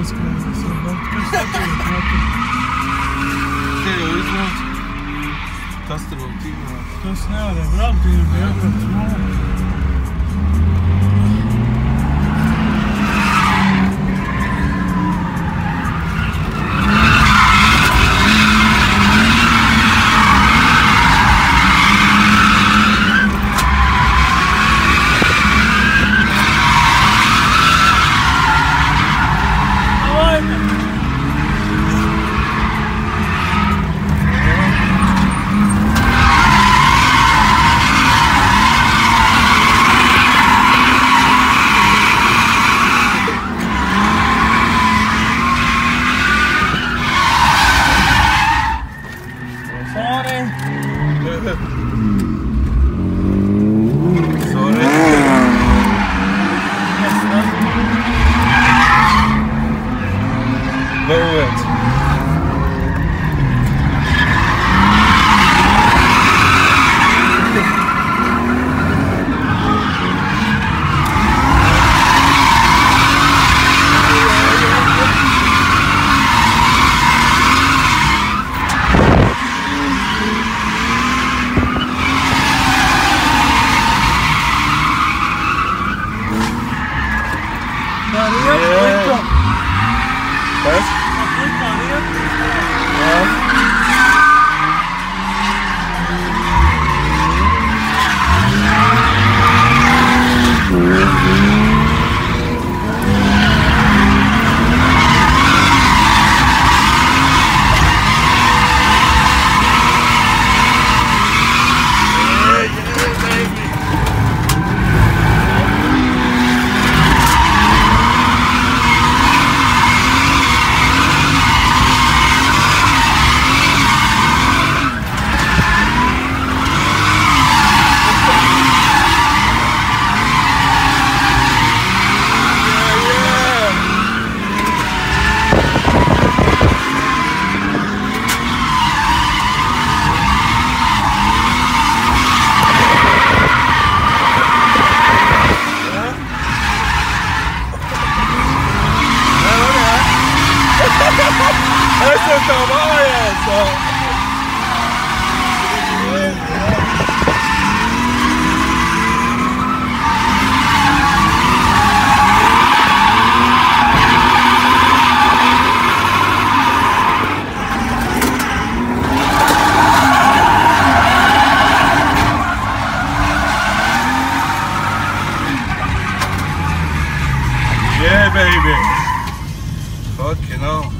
Que Kas Te jau izbrauc. Tas tur vēl tīmā. Tas nevarēja braukt, viņam Yes, no? Moment. Yeah, baby. Fucking you know. hell.